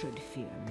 should fear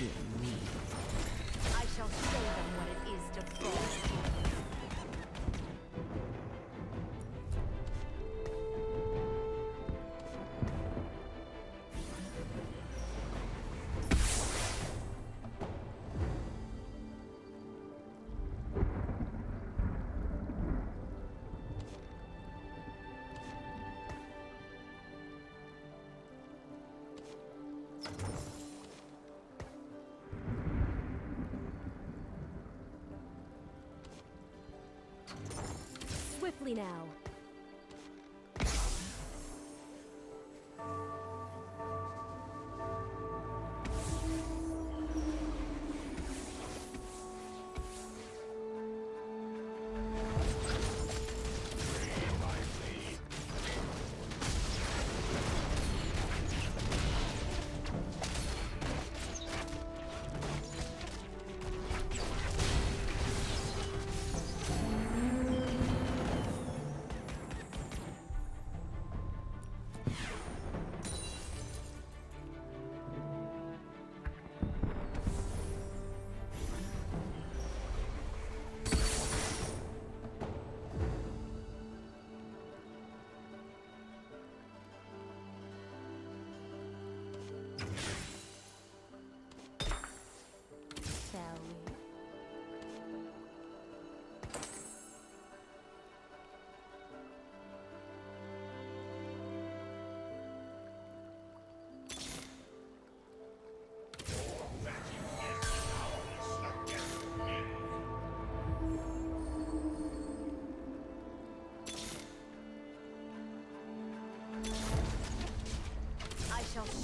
Yeah. Now.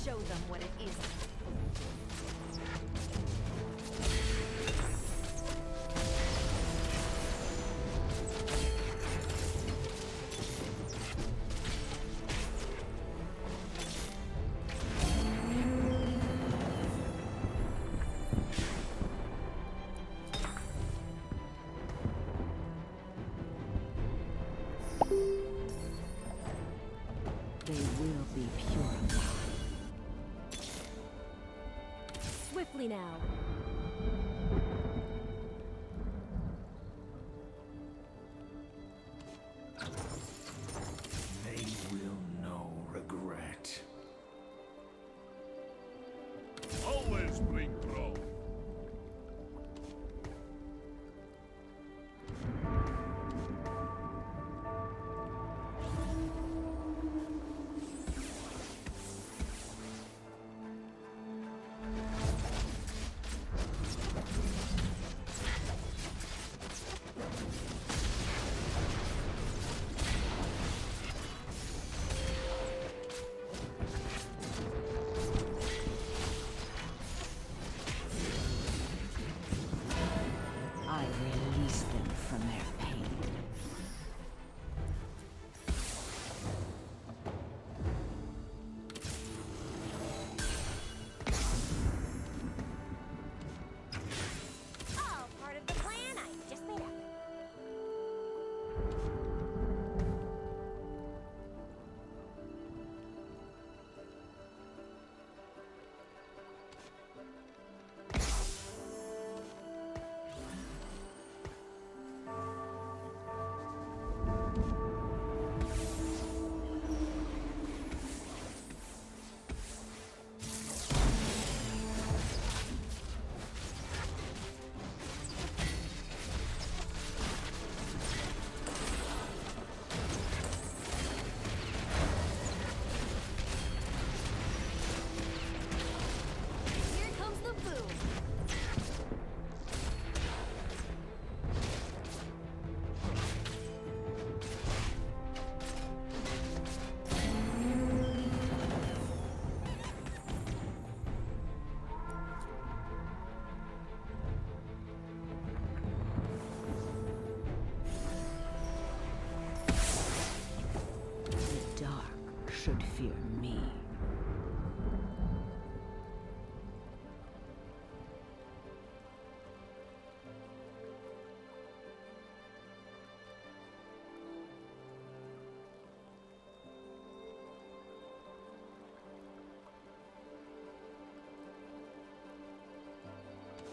Show them what it is.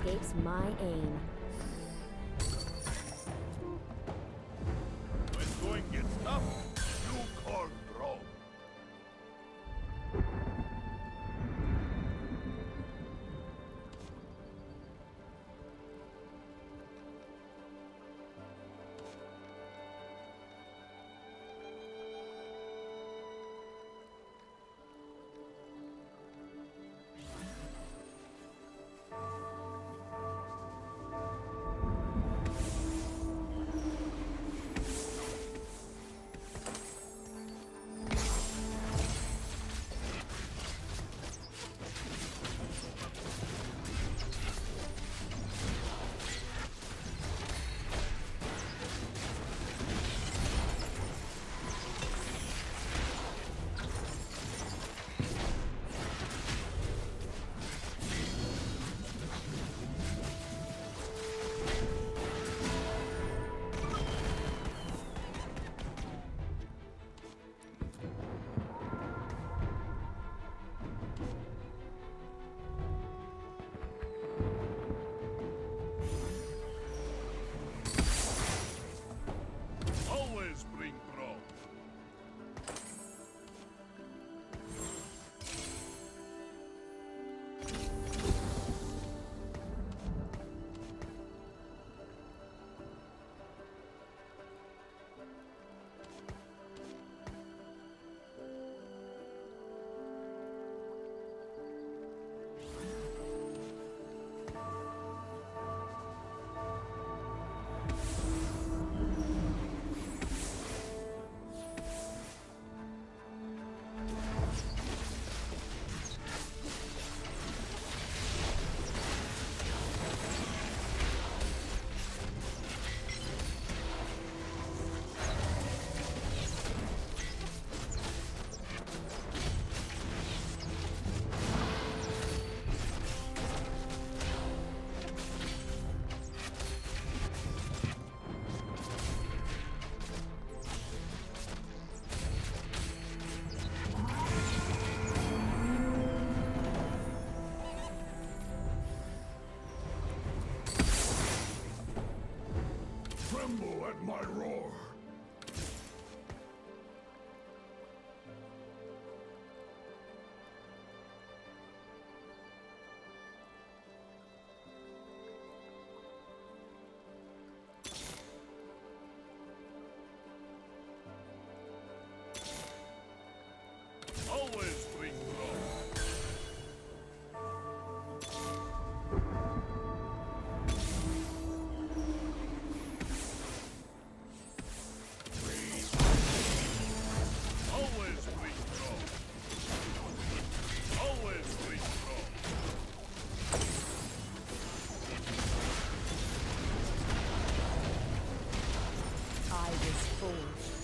escapes my aim. forged.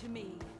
To me.